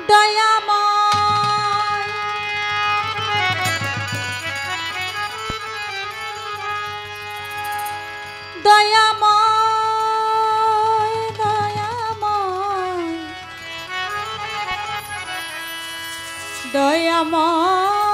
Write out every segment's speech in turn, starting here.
দয়াময়। দয়াময় দয়াময়। দয়াময়।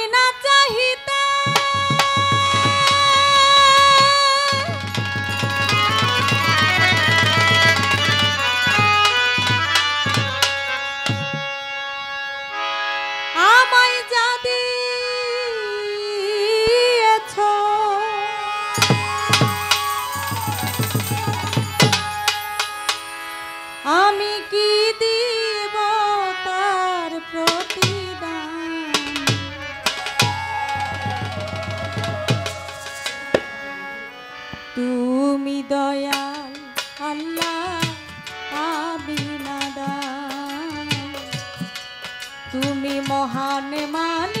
তুমি মহান মান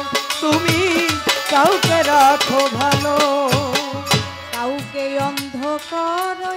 কাউকে রাখো ভালো কাউকে অন্ধকার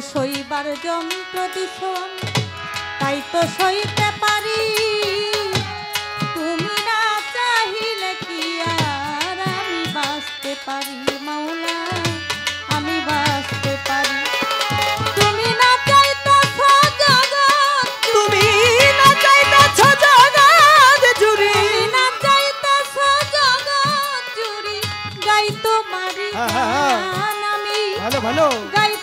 সইবার যন্ত্র দূষণ তাই তো সইতে পারি। তুমি না চাহিলে কি আর আমি বাঁচতে পারি? মাওলা আমি বাঁচতে পারি। তুমি না তুমি না না জুড়ি। হ্যাঁ, হ্যাঁ, হ্যাঁ। ভালো ভালো। গাই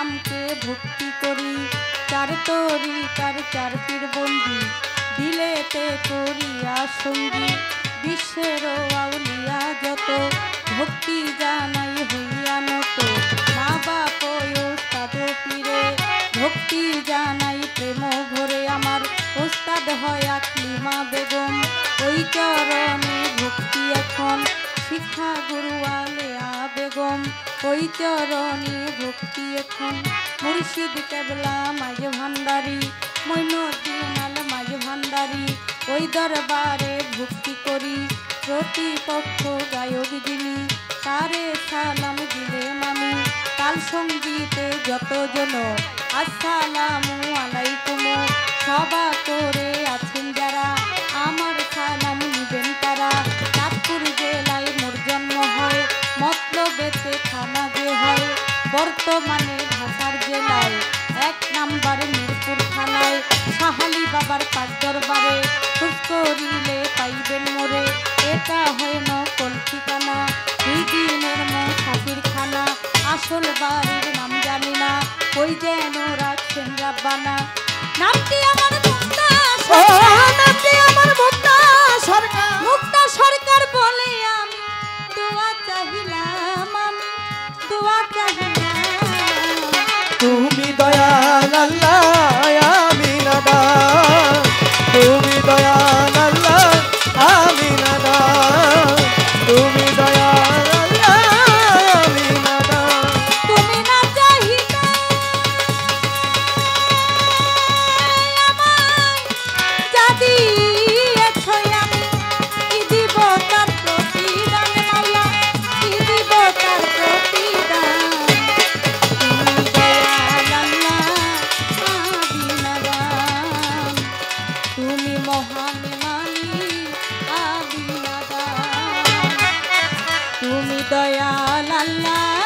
মামকে ভক্তি করি, চার তরি তার চার পীর বন্দি দিলেতে করিয়া সঙ্গী, বিশ্বের আউলিয়া যত, ভক্তি জানাই হইয়া নত। মা বাপ ওস্তাদ পীরে, ভক্তি জানাই প্রেম ভরে আমার। ওস্তাদ হয় আকলিমা বেগম, ওই চরণে ভক্তি এখন। শিক্ষা গুরু আলেয়া বেগম ওই চরণে ভক্তি এখন। মুর্শিদ কেবলা, মাঝে ভান্ডারি মৈনুদ্দিন আল মাঝে ভান্ডারি। ওই দরবারে ভক্তি করি, প্রতিপক্ষ গায়ক যিনি। তারে সালাম দিলে মামি তাল সঙ্গীতে যতজন। আসসালামু আলাইকুম। দরবারে খুব করিলে পাইবেন মোরে। এটা হয় নকল ঠিকানা, দুই দিনের মুসাফির খানা। আসল বাড়ির নাম জানি না, ওই যেন রাখছেন রাব্বানা। নামটি আমার মুক্তা নামটি আমার মুক্তা La la la.